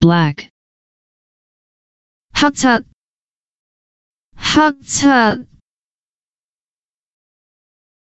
black. Hot tub. Hot tub.